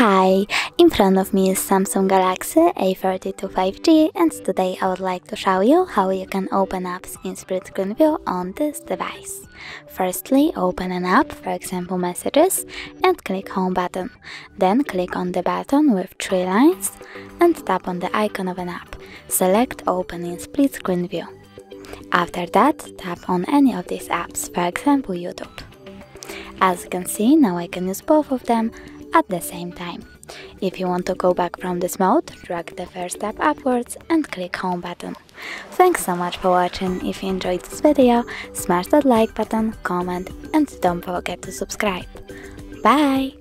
Hi, in front of me is Samsung Galaxy A32 5G and today I would like to show you how you can open apps in split screen view on this device. Firstly, open an app, for example messages, and click home button. Then click on the button with three lines and tap on the icon of an app. Select open in split screen view. After that, tap on any of these apps, for example YouTube. As you can see, now I can use both of them at the same time. If you want to go back from this mode, drag the first step upwards and click home button. Thanks so much for watching, if you enjoyed this video, smash that like button, comment and don't forget to subscribe. Bye!